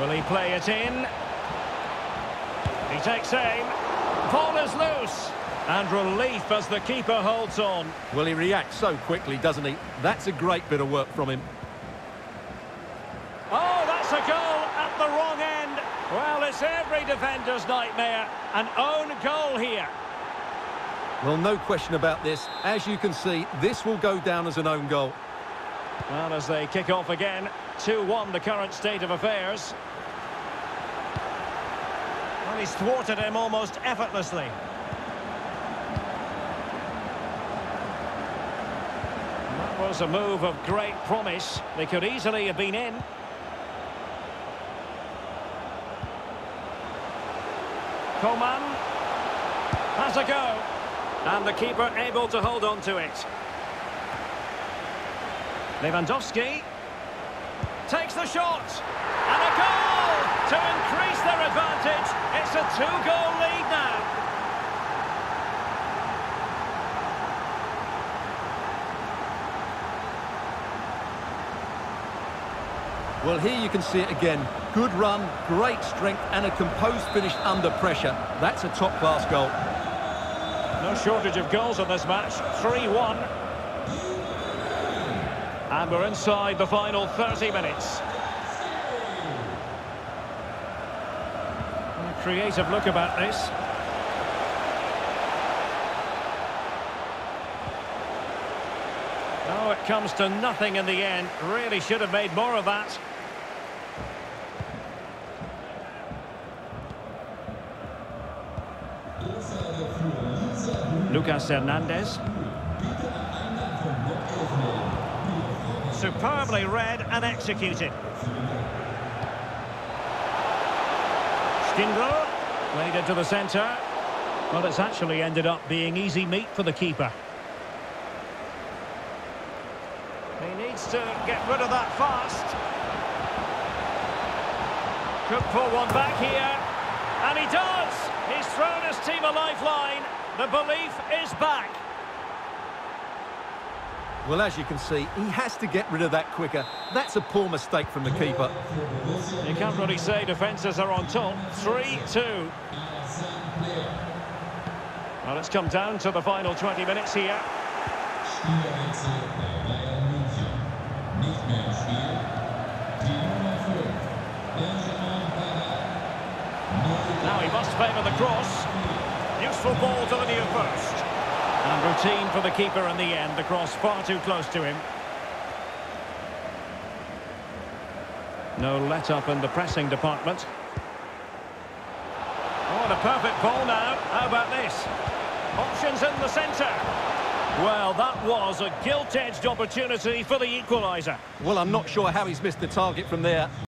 Will he play it in? He takes aim. Ball is loose. And relief as the keeper holds on. Well, he reacts so quickly, doesn't he? That's a great bit of work from him. Oh, that's a goal at the wrong end. Well, it's every defender's nightmare. An own goal here. Well, no question about this. As you can see, this will go down as an own goal. Well, as they kick off again, 2-1 the current state of affairs. Well, he's thwarted him almost effortlessly. That was a move of great promise. They could easily have been in. Coman has a go. And the keeper able to hold on to it. Lewandowski takes the shot. And a goal to increase two-goal lead now. Well, here you can see it again. Good run, great strength, and a composed finish under pressure. That's a top-class goal. No shortage of goals in this match. 3-1. And we're inside the final 30 minutes. Creative look about this. Oh, it comes to nothing in the end. Really should have made more of that. Lucas Hernandez. Superbly read and executed. Stindl played into the centre. Well, it's actually ended up being easy meat for the keeper. He needs to get rid of that fast. Could pull one back here. And he does! He's thrown his team a lifeline. The belief is back. Well, as you can see, he has to get rid of that quicker. That's a poor mistake from the keeper. You can't really say defences are on top. 3-2. Well, it's come down to the final 20 minutes here. Now he must favour the cross. Useful ball to the near post. And routine for the keeper in the end. The cross far too close to him. No let-up in the pressing department. Oh, and a perfect ball now. How about this? Options in the centre. Well, that was a gilt-edged opportunity for the equaliser. Well, I'm not sure how he's missed the target from there.